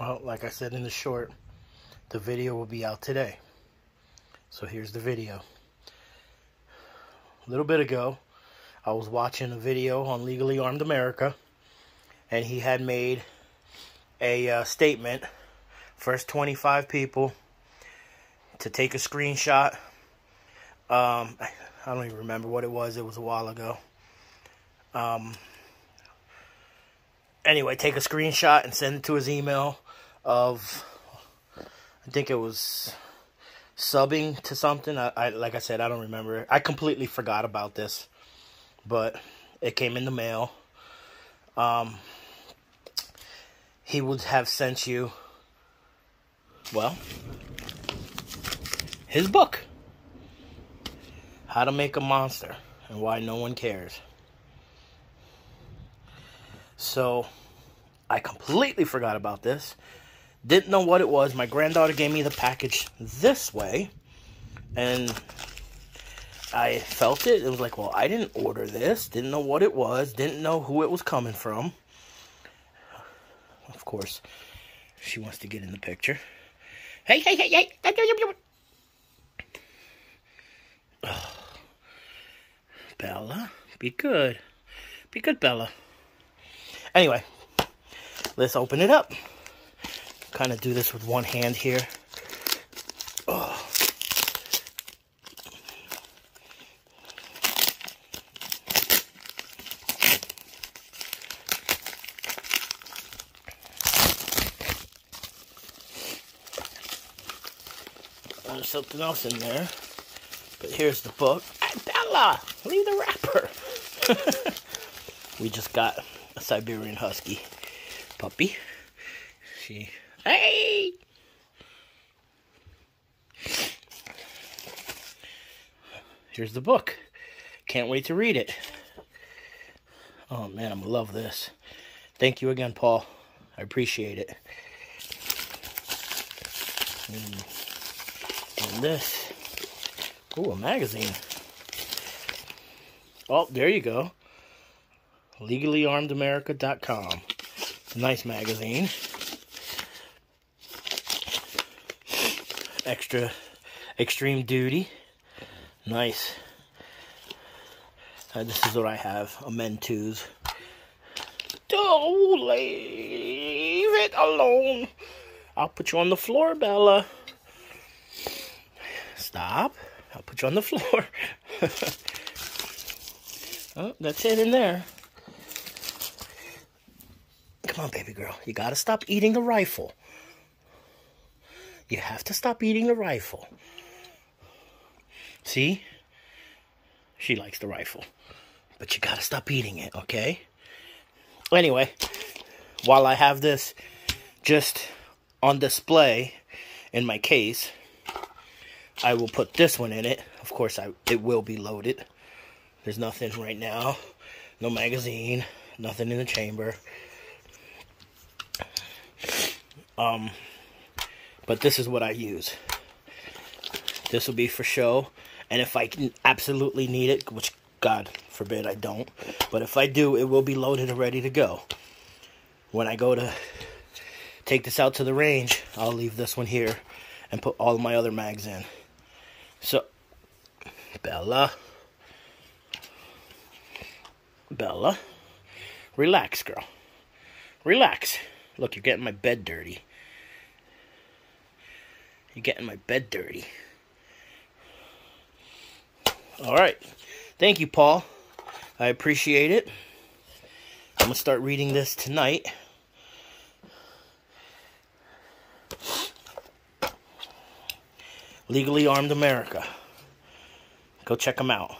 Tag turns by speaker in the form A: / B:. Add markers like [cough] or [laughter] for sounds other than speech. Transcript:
A: like I said in the short, the video will be out today. So here's the video. A little bit ago, I was watching a video on Legally Armed America, and he had made a uh, statement. First 25 people to take a screenshot. Um, I don't even remember what it was. It was a while ago. Um, anyway, take a screenshot and send it to his email of, I think it was subbing to something. I, I like I said, I don't remember. I completely forgot about this, but it came in the mail. Um, he would have sent you, well, his book, How to Make a Monster and Why No One Cares. So I completely forgot about this. Didn't know what it was. My granddaughter gave me the package this way. And I felt it. It was like, well, I didn't order this. Didn't know what it was. Didn't know who it was coming from. Of course, she wants to get in the picture. Hey, hey, hey, hey. Oh. [sighs] Bella, be good. Be good, Bella. Anyway, let's open it up. Kind of do this with one hand here. Oh. There's something else in there. But here's the book. Bella! Leave the wrapper! [laughs] we just got a Siberian Husky puppy. She, hey! Here's the book. Can't wait to read it. Oh man, I'm gonna love this. Thank you again, Paul. I appreciate it. And, this. Ooh, a magazine. Oh, there you go legallyarmedamerica.com. Nice magazine. Extra extreme duty. Nice. Uh, this is what I have. A Mentus. Don't leave it alone. I'll put you on the floor, Bella. Stop. I'll put you on the [laughs] floor. oh, that's it in there. Come on, baby girl. You gotta stop eating the rifle. You have to stop eating the rifle. See? She likes the rifle. But you gotta stop eating it, okay? Anyway, while I have this just on display in my case, I will put this one in it. Of course, I it will be loaded. There's nothing right now. No magazine. Nothing in the chamber. Um, but this is what I use. This will be for show. And if I can absolutely need it, which God forbid I don't, but if I do, it will be loaded and ready to go. When I go to take this out to the range, I'll leave this one here and put all my other mags in. So, Bella. Bella. Relax, girl. Relax. Look, you're getting my bed dirty. You're getting my bed dirty. All right. Thank you, Paul. I appreciate it. I'm going to start reading this tonight. Legally Armed America. Go check them out.